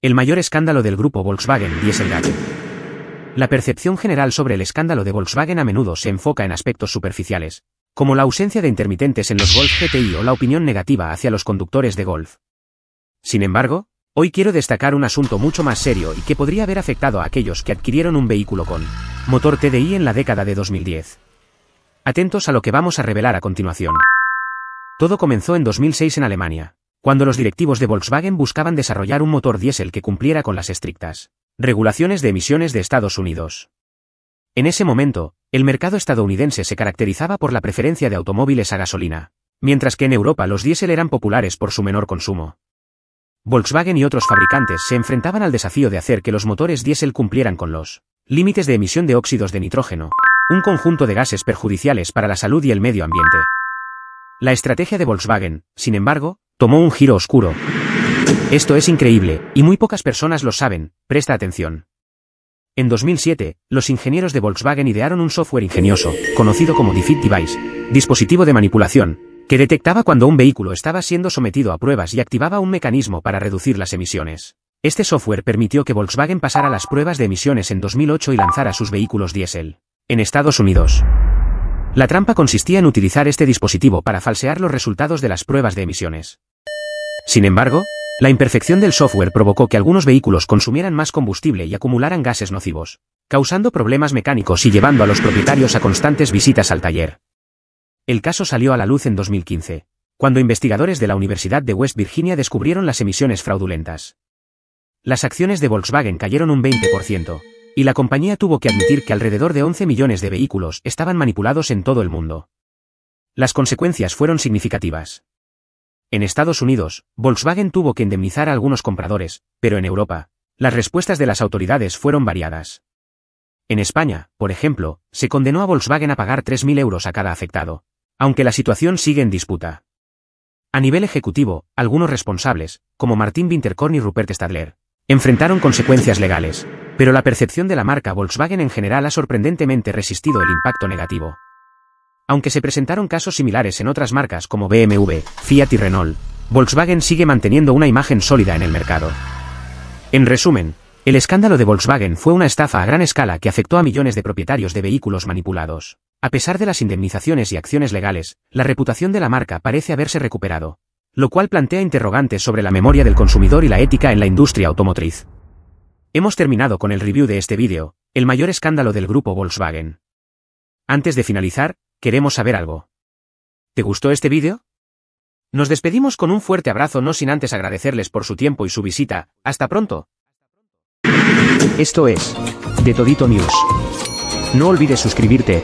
El mayor escándalo del grupo Volkswagen Dieselgate. La percepción general sobre el escándalo de Volkswagen a menudo se enfoca en aspectos superficiales, como la ausencia de intermitentes en los Golf GTI o la opinión negativa hacia los conductores de Golf. Sin embargo, hoy quiero destacar un asunto mucho más serio y que podría haber afectado a aquellos que adquirieron un vehículo con motor TDI en la década de 2010. Atentos a lo que vamos a revelar a continuación. Todo comenzó en 2006 en Alemania, cuando los directivos de Volkswagen buscaban desarrollar un motor diésel que cumpliera con las estrictas regulaciones de emisiones de Estados Unidos. En ese momento, el mercado estadounidense se caracterizaba por la preferencia de automóviles a gasolina, mientras que en Europa los diésel eran populares por su menor consumo. Volkswagen y otros fabricantes se enfrentaban al desafío de hacer que los motores diésel cumplieran con los límites de emisión de óxidos de nitrógeno, un conjunto de gases perjudiciales para la salud y el medio ambiente. La estrategia de Volkswagen, sin embargo, tomó un giro oscuro. Esto es increíble, y muy pocas personas lo saben, presta atención. En 2007, los ingenieros de Volkswagen idearon un software ingenioso, conocido como Defeat Device, dispositivo de manipulación, que detectaba cuando un vehículo estaba siendo sometido a pruebas y activaba un mecanismo para reducir las emisiones. Este software permitió que Volkswagen pasara las pruebas de emisiones en 2008 y lanzara sus vehículos diésel. En Estados Unidos. La trampa consistía en utilizar este dispositivo para falsear los resultados de las pruebas de emisiones. Sin embargo, la imperfección del software provocó que algunos vehículos consumieran más combustible y acumularan gases nocivos, causando problemas mecánicos y llevando a los propietarios a constantes visitas al taller. El caso salió a la luz en 2015, cuando investigadores de la Universidad de West Virginia descubrieron las emisiones fraudulentas. Las acciones de Volkswagen cayeron un 20%, y la compañía tuvo que admitir que alrededor de 11 millones de vehículos estaban manipulados en todo el mundo. Las consecuencias fueron significativas. En Estados Unidos, Volkswagen tuvo que indemnizar a algunos compradores, pero en Europa, las respuestas de las autoridades fueron variadas. En España, por ejemplo, se condenó a Volkswagen a pagar 3.000 euros a cada afectado, aunque la situación sigue en disputa. A nivel ejecutivo, algunos responsables, como Martin Winterkorn y Rupert Stadler, enfrentaron consecuencias legales, pero la percepción de la marca Volkswagen en general ha sorprendentemente resistido el impacto negativo. Aunque se presentaron casos similares en otras marcas como BMW, Fiat y Renault, Volkswagen sigue manteniendo una imagen sólida en el mercado. En resumen, el escándalo de Volkswagen fue una estafa a gran escala que afectó a millones de propietarios de vehículos manipulados. A pesar de las indemnizaciones y acciones legales, la reputación de la marca parece haberse recuperado, lo cual plantea interrogantes sobre la memoria del consumidor y la ética en la industria automotriz. Hemos terminado con el review de este vídeo, el mayor escándalo del grupo Volkswagen. Antes de finalizar, queremos saber algo. ¿Te gustó este vídeo? Nos despedimos con un fuerte abrazo no sin antes agradecerles por su tiempo y su visita. Hasta pronto. Esto es De Todito News. No olvides suscribirte,